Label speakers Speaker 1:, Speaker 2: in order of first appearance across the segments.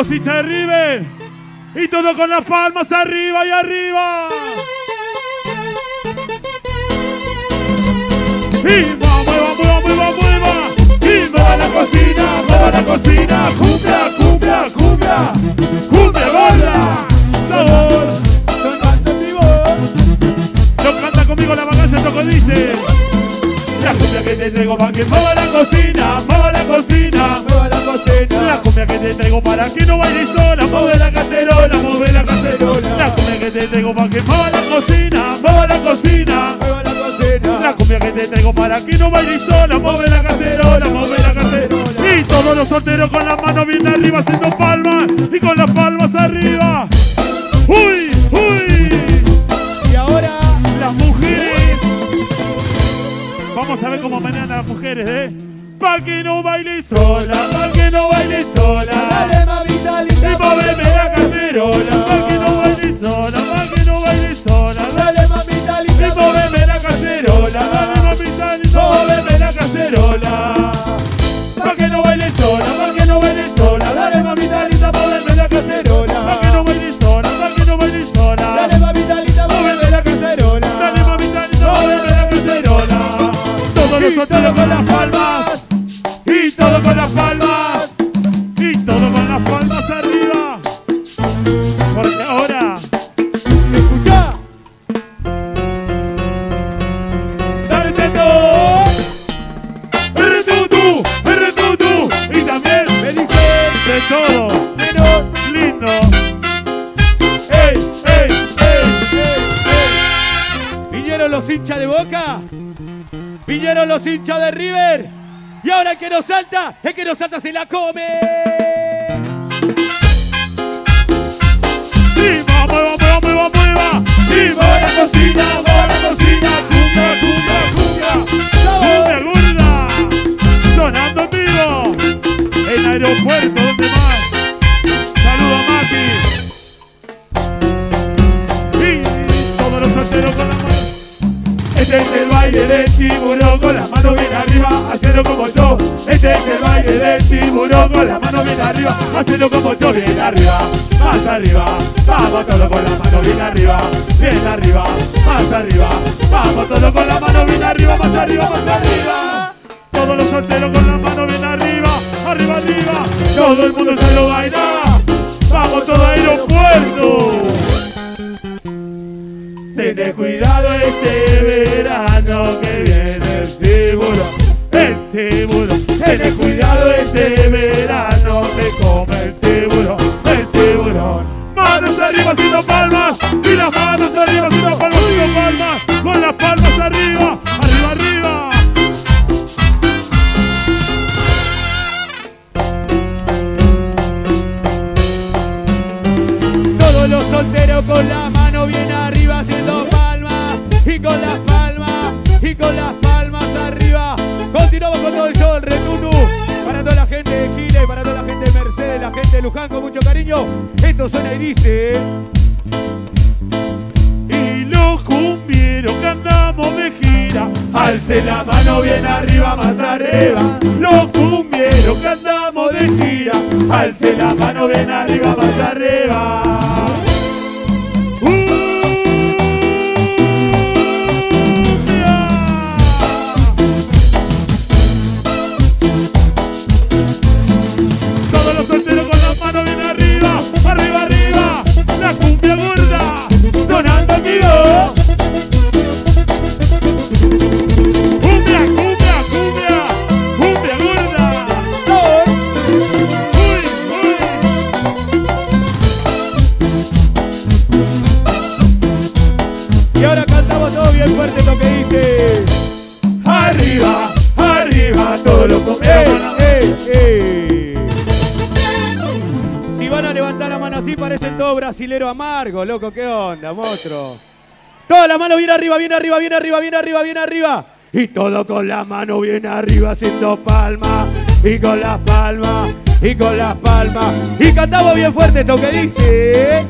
Speaker 1: los hinchas de River. Y todo con las palmas arriba y arriba. Y va, mueva, mueva, mueva, mueva. Y mueva la cocina, mueva la cocina. Cumbia, cumbia, cumbia. Cumbia gorda. Sabor. No canta conmigo la vacancia, toco dice. La cumbia que te traigo para que mueva la cocina, mueva la cocina, mueva la cocina. La cumbia que te traigo para que no bailes sola, mueve la cacerola, mueve la cacerola. La cumbia que te traigo para que mueva la cocina, mueva la cocina, mueva la cocina. La cumbia que te traigo para que no bailes sola, mueve la cacerola, mueve la cacerola. Y todos los solteros con las manos bien arriba haciendo palmas y con las palmas arriba. Mujeres, ¿eh? Pa' que no baile sola, pa' que no baile sola.
Speaker 2: Dale mamita
Speaker 1: Y
Speaker 2: linda,
Speaker 1: moveme la cacerola, pa' que no baile sola, pa' que no baile sola.
Speaker 2: dale mamita
Speaker 1: Y
Speaker 2: linda,
Speaker 1: moveme la cacerola, dale mamita, y moveme la cacerola. Todos solteros con las palmas. Y todo con las palmas.
Speaker 2: Los hinchas de River, y ahora el que nos salta, el que nos salta se la come.
Speaker 1: Y va, mueva, mueva, mueva, arriba, haciendo como yo, bien arriba, más arriba. Vamos todos con las manos bien arriba, bien arriba, más arriba. Vamos todos con las manos bien arriba, más arriba, más arriba. Todos los solteros con las manos bien arriba, arriba, arriba. Todo el mundo se lo baila.
Speaker 2: Luján con mucho cariño. Esto suena y dice.
Speaker 1: Y los cumbieros que andamos de gira, alce la mano bien arriba, más arriba. Los cumbieros que andamos de gira, alce la mano bien arriba, más arriba.
Speaker 2: Amargos, loco. ¿Qué onda, monstruo? Toda la mano bien arriba, bien arriba, bien arriba, bien arriba, bien arriba. Y todo con la mano bien arriba haciendo palmas. Y con las palmas, y con las palmas. Y cantamos bien fuerte esto que dice.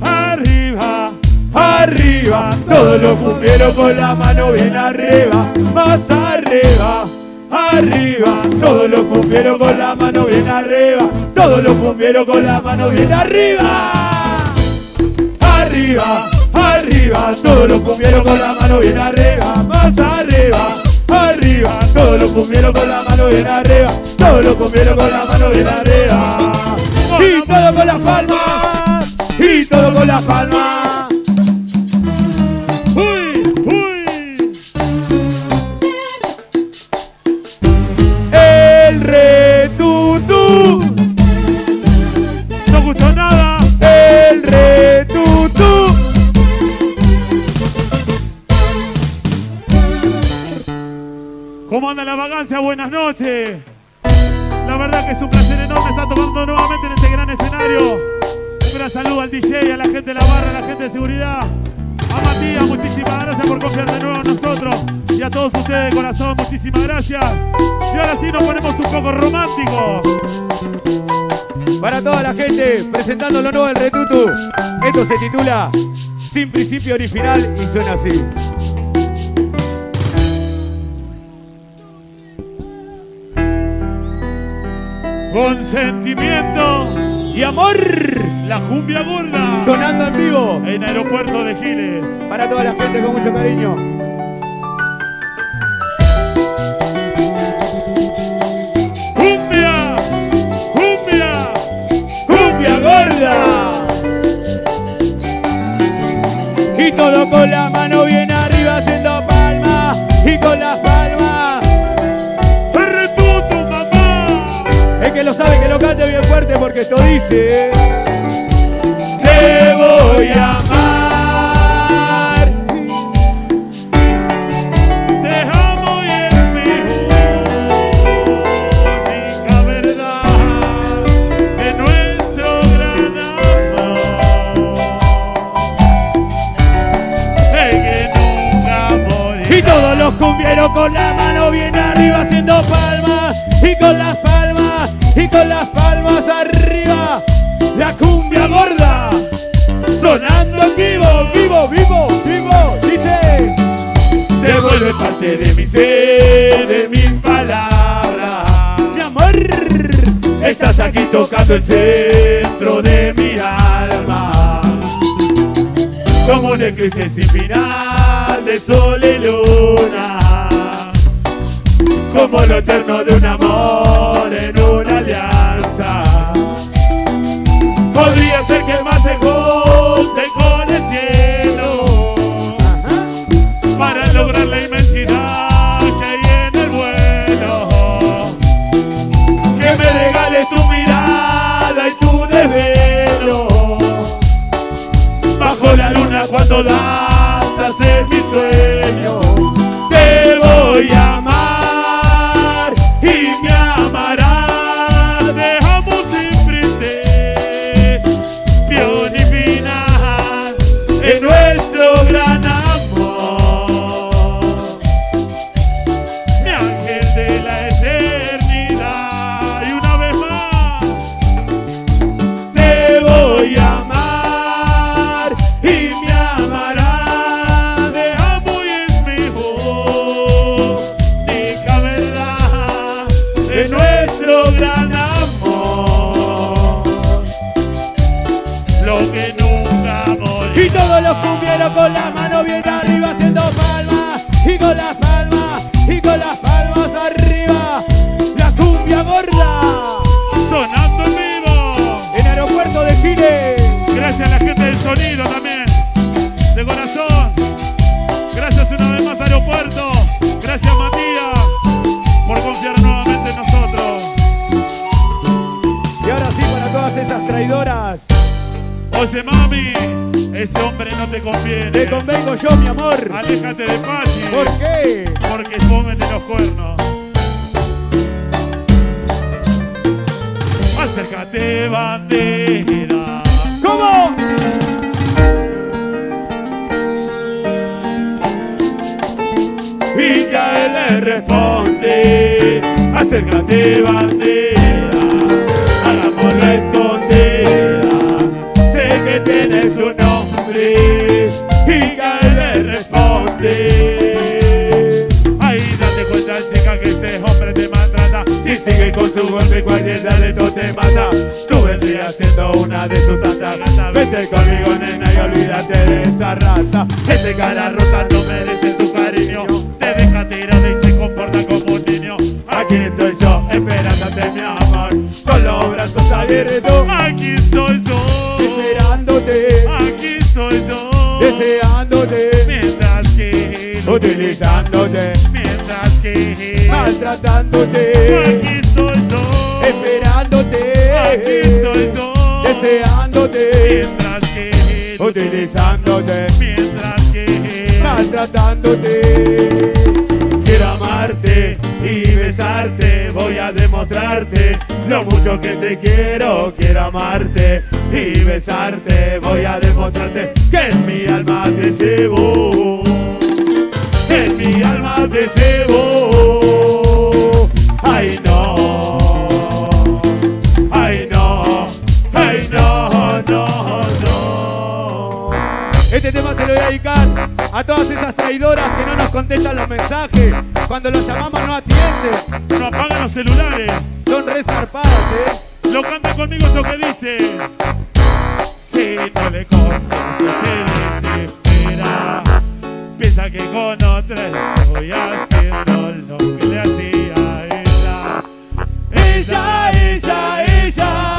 Speaker 1: Arriba,
Speaker 2: Arriba, todos los cumbieros con la mano bien arriba, más arriba. Arriba, todos los cumbieros con la mano bien arriba, todos los cumbieros con la mano bien arriba. Arriba, arriba, todos los cumbieros con la mano bien arriba, más arriba. Arriba, todos los cumbieros con la mano bien arriba, todos los cumbieros con la mano bien arriba. Y todo con las palmas, y todo con las palmas.
Speaker 1: Buenas noches. La verdad que es un placer enorme estar tocando nuevamente en este gran escenario. Un gran saludo al DJ, a la gente de la barra, a la gente de seguridad. A Matías, muchísimas gracias por confiar de nuevo en nosotros. Y a todos ustedes de corazón, muchísimas gracias. Y ahora sí nos ponemos un poco románticos.
Speaker 2: Para toda la gente, presentando lo nuevo del retutu. Esto se titula Sin principio original y suena así.
Speaker 1: Con sentimiento
Speaker 2: Y amor,
Speaker 1: la cumbia gorda.
Speaker 2: sonando en vivo.
Speaker 1: En aeropuerto de Giles.
Speaker 2: Para toda la gente con mucho cariño. Todo con la mano bien fuerte porque esto dice
Speaker 1: tocando el centro de mi alma. Como un eclipse sin final de sol y luna. Como lo eterno de un amor en una alianza. Podría ser que más se cuando danzas en mi
Speaker 2: cumbieros con la mano qué?
Speaker 1: Porque vos metes los cuernos. Acércate bandera.
Speaker 2: ¿Cómo?
Speaker 1: Y ya él le responde Acércate bandera, sigue con su golpe cualquier talento te mata. Tú vendrías siendo una de sus tantas gatas. Vete conmigo nena y olvídate de esa rata. Ese cara rota no merece tu cariño. Te deja tirada y se comporta como un niño. Aquí estoy yo, esperándote mi amor. Con los brazos abiertos. Aquí estoy yo.
Speaker 2: Esperándote,
Speaker 1: Aquí estoy yo.
Speaker 2: deseándote,
Speaker 1: Mientras que
Speaker 2: utilizándote,
Speaker 1: Mientras que
Speaker 2: maltratándote, utilizándote,
Speaker 1: Mientras que
Speaker 2: maltratándote.
Speaker 1: Quiero amarte y besarte Voy a demostrarte lo mucho que te quiero Quiero amarte y besarte Voy a demostrarte que en mi alma te llevo
Speaker 2: Cuando los llamamos no atienden.
Speaker 1: No apagan los celulares
Speaker 2: Son resarpadas, ¿eh?
Speaker 1: Lo canta conmigo esto que dice. Si no le contesto, se desespera. Piensa que con otra estoy haciendo lo que le hacía a ella. Ella, ella, ella.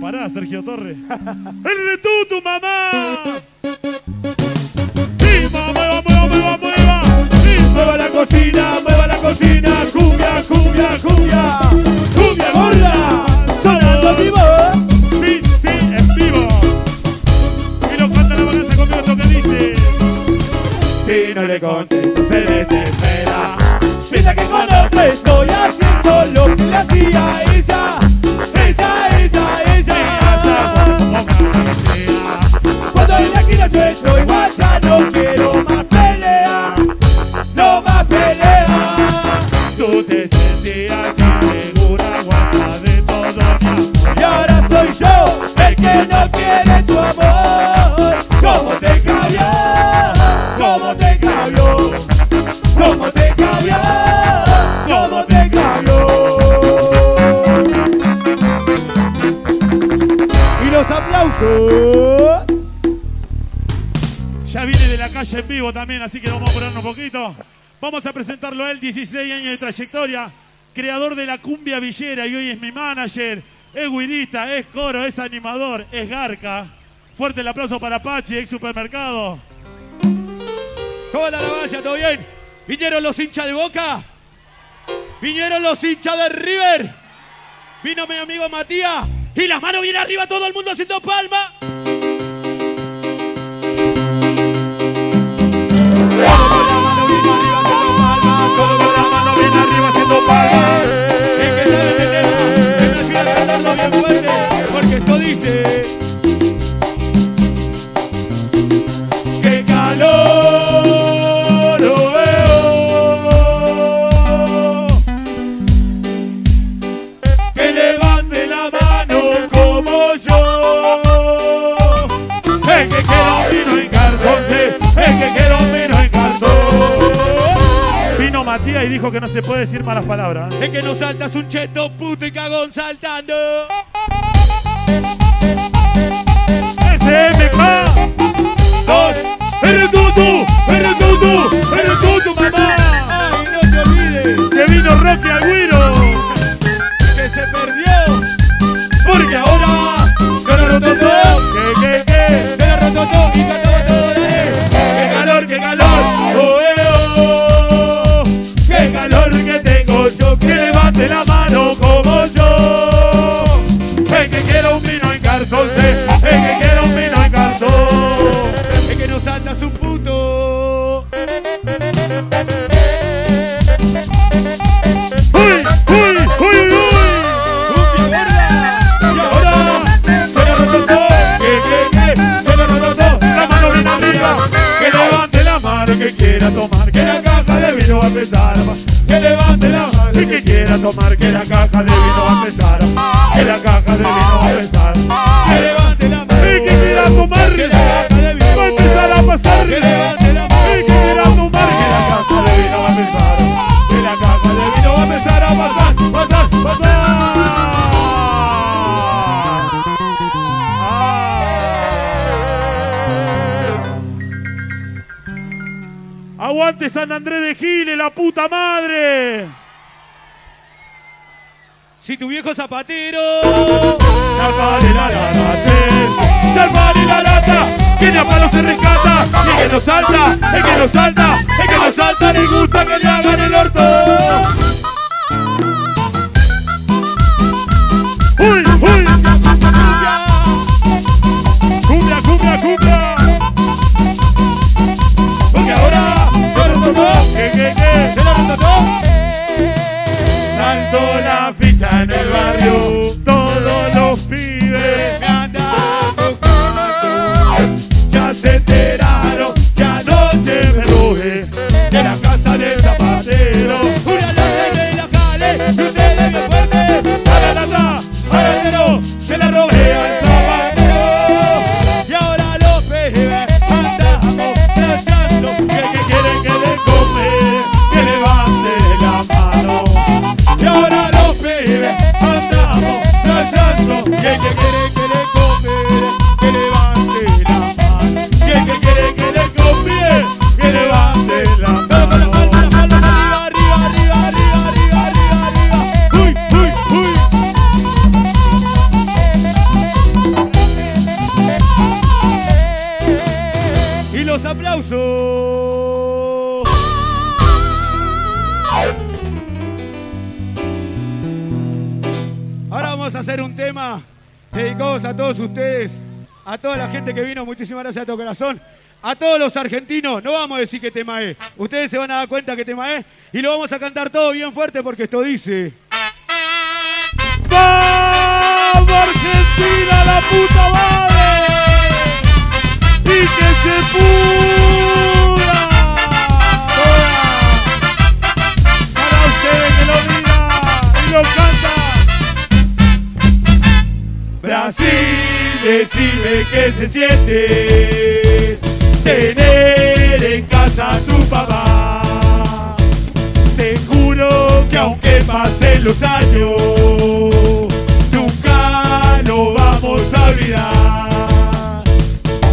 Speaker 1: Pará, Sergio Torres. ¡El tú, tu mamá! ¡Viva, mueva,
Speaker 2: la cocina, mueva la cocina, cumbia, cumbia, cumbia, cumbia gorda, vivo.
Speaker 1: Sí, sí, vivo. Que dice.
Speaker 2: Si no le se desespera, piensa que estoy haciendo lo que hacía
Speaker 1: Tú te sentías insegura, guacha de todo mi.
Speaker 2: Y ahora soy yo el que no quiere tu amor. ¿Cómo te cambió? ¿Cómo te cambió? ¿Cómo te cambió? ¿Cómo te cambió? Y los aplausos.
Speaker 1: Ya viene de la calle en vivo también, así que vamos a ponernos un poquito. Vamos a presentarlo a él, 16 años de trayectoria, creador de la cumbia villera y hoy es mi manager. Es guirista, es coro, es animador, es garca. Fuerte el aplauso para Pachi, ex supermercado.
Speaker 2: ¿Cómo anda la valla? ¿Todo bien? ¿Vinieron los hinchas de Boca? ¿Vinieron los hinchas de River? Vino mi amigo Matías y las manos bien arriba, todo el mundo haciendo palma.
Speaker 1: Matías y dijo que no se puede decir malas palabras.
Speaker 2: Es que no saltas un cheto puto y cagón saltando.
Speaker 1: SMK.
Speaker 2: Dos.
Speaker 1: ¡Eres tú, tú! ¡Eres tú, tú! ¡Eres como
Speaker 2: yo. El que quiero
Speaker 1: un vino en garzón, el
Speaker 2: que quiero un
Speaker 1: vino en
Speaker 2: garzón, el que no
Speaker 1: salta su puto.
Speaker 2: ¡Uy, uy, uy, uy! La mano levante la
Speaker 1: mano que quiera tomar, que la caja de vino va a pesar, que levante la mano que quiera tomar, que la caja Aguante San Andrés de Giles, la puta madre.
Speaker 2: Si tu viejo zapatero.
Speaker 1: Salvale la lata, salvale la lata. De a palo se rescata. Y el que no salta, el que no salta, el que no salta le gusta que le hagan el orto. ¡Uy, uy! ¡Cumbia, cumbia, cumbia! A
Speaker 2: toda la gente que vino. Muchísimas gracias a todo corazón. A todos los argentinos, no vamos a decir qué tema es. Ustedes se van a dar cuenta qué tema es y lo vamos a cantar todo bien fuerte porque esto dice.
Speaker 1: ¡Vamos Argentina, la puta madre! ¡Y que se pudra! Para ustedes que lo digan y lo cantan. Brasil, decime qué se siente tener en casa a tu papá. Te juro que aunque pasen los años, nunca lo vamos a olvidar.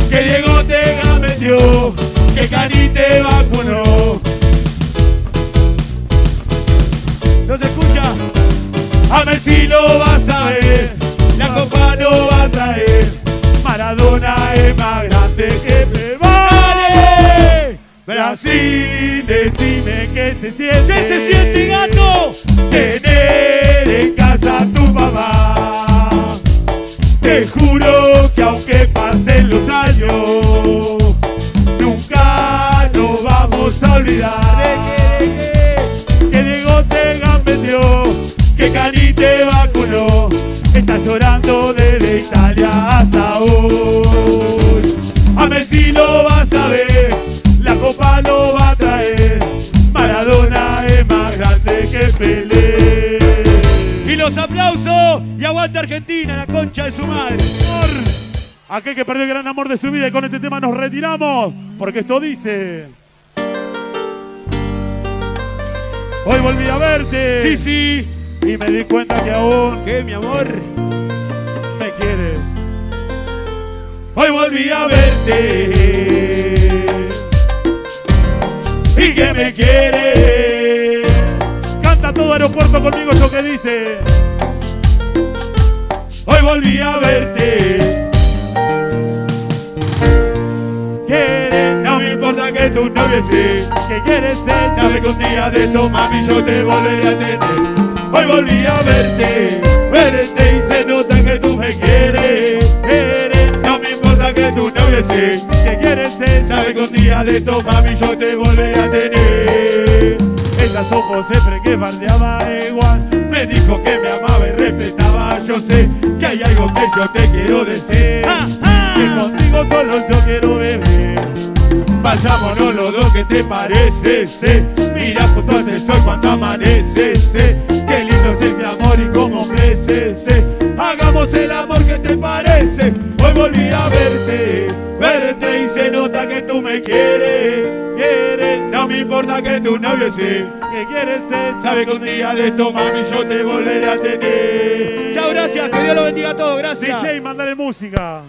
Speaker 1: Que Diego te metió, que Cani te vacunó.
Speaker 2: ¿No se escucha?
Speaker 1: A Messi lo vas a ver, copa no va a traer. Maradona es más grande que Prevale. Brasil, decime qué se siente.
Speaker 2: ¿Qué se siente, aguanta Argentina, la concha de su madre.
Speaker 1: Aquel que perdió el gran amor de su vida y con este tema nos retiramos, porque esto dice... Hoy volví a verte.
Speaker 2: Sí, sí.
Speaker 1: Y me di cuenta que aún
Speaker 2: ¿Qué, mi amor?
Speaker 1: me quiere. Hoy volví a verte. Y que me quiere. Canta todo aeropuerto conmigo esto que dice. Volví a verte. Quiere, no me importa que tu novio esté. Que quieres ser, sabe que un de esto, mami, yo te volveré a tener. Hoy volví a verte, verte y se nota que tú me quieres. Quieres, no me importa que tu novio esté. Que quieres ser, sabe que un de esto, mami, yo te volveré a tener. Esas ojos siempre que bardeaba igual. Me dijo que me amaba y respetaba. Yo sé que hay algo que yo te quiero decir. Que contigo solo yo quiero beber. Vayámonos los dos, ¿qué te parece? sé? Mira junto al sol cuando amanece, sé. Qué lindo es el amor y cómo crece, sé. Hagamos el amor, ¿qué te parece? Hoy volví a verte Que tu novio sí, que quieres ser. Sabe que un día de esto, mami, yo te volveré a tener.
Speaker 2: Chao, gracias. Que Dios lo bendiga a todos. Gracias.
Speaker 1: DJ, mandale música.